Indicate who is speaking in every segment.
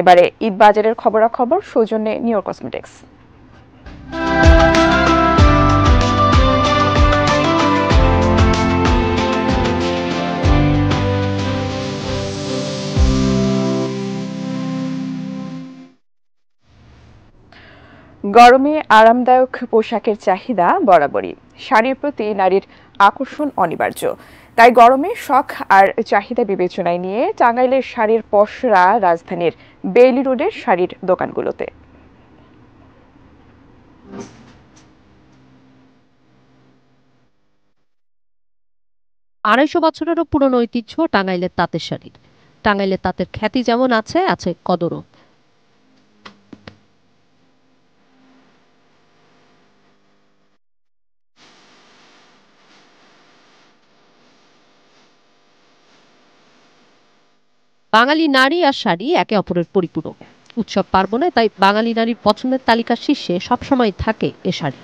Speaker 1: এবারে ঈদ বাজারের খবরাখবর সৌজন্যে নিউ কসমেটিক্স। গরমে আরামদায়ক পোশাকের চাহিদা বরাবরই। শাড়ির প্রতি নারীর আকর্ষণ অনিবার্য। তাই গরমে শখ আর চাহিদা বিবেচনায় নিয়ে টাঙ্গাইলের শাড়ির পসরা রাজধানীর বেইলি রোডের শাড়ির দোকানগুলোতে।
Speaker 2: আড়াইশো বছরেরও পুরনো ঐতিহ্য টাঙ্গাইলের তাঁতের শাড়ির। টাঙ্গাইলের তাঁতের খ্যাতি যেমন আছে আছে কদরও। বাঙালি নারী আর শাড়ি একে অপরের পরিপূরক। উৎসব পার্বণে তাই বাঙালি নারীর পছন্দের তালিকার শীর্ষে সবসময় থাকে এ শাড়ি।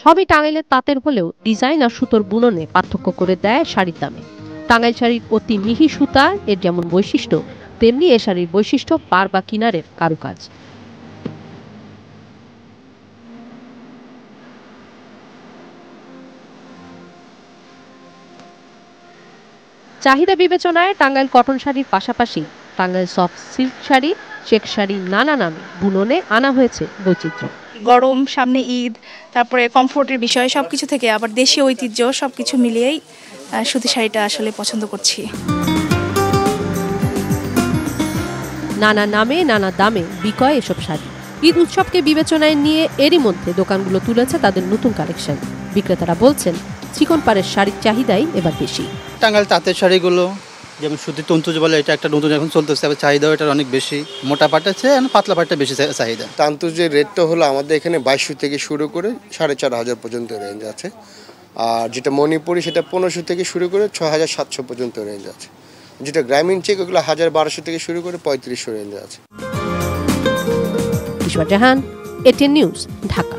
Speaker 2: সবই টাঙ্গাইলের তাঁতের হলেও ডিজাইন আর সুতোর বুননে পার্থক্য করে দেয় শাড়ির দামে। টাঙ্গাইল শাড়ির অতি মিহি সুতা, এর যেমন বৈশিষ্ট্য, তেমনি এ শাড়ির বৈশিষ্ট্য পার বা কিনারের কারুকাজ। চাহিদা বিবেচনায় টাঙ্গাইল কটন শাড়ির পাশাপাশি Tangail soft silk sari check sari নানা নামে বুননে আনা হয়েছে বৈচিত্র্য।
Speaker 3: গরম সামনে ঈদ তারপরে কমফোর্টের বিষয় সব কিছু থেকে আবার দেশীয় ঐতিহ্য সব কিছু মিলিয়েই সুতি শাড়িটা আসলে পছন্দ করছি।
Speaker 2: নানা নামে নানা দামে বিকয় এসব শাড়ি। ঈদ উৎসবকে বিবেচনায় নিয়ে এরই মধ্যে দোকানগুলো তুলেছে তাদের নতুন কালেকশন। বিক্রেতারা বলছেন চিকন পাড়ের শাড়ির চাহিদাই এবার বেশি।
Speaker 4: টাঙ্গাইল তাঁতের শাড়িগুলো যেমন সুতি তন্তু বলে এটা একটা নতুন এখন চলতেছে আবার চাহিদাও এটার অনেক বেশি। মোটা পাটের চেয়ে এখন পাতলা পাটটা বেশি চাহিদা।
Speaker 5: তান্তু যে রেটটা হলো আমাদের এখানে বাইশশো থেকে শুরু করে সাড়ে চার হাজার পর্যন্ত রেঞ্জ আছে। আর যেটা মণিপুরি সেটা পনেরোশো থেকে শুরু করে ছ হাজার সাতশো পর্যন্ত রেঞ্জ আছে। যেটা গ্রামীণ চেক ওগুলো হাজার বারোশো থেকে শুরু করে পঁয়ত্রিশশো রেঞ্জ আছে।
Speaker 2: Jahan ATN news Dhaka.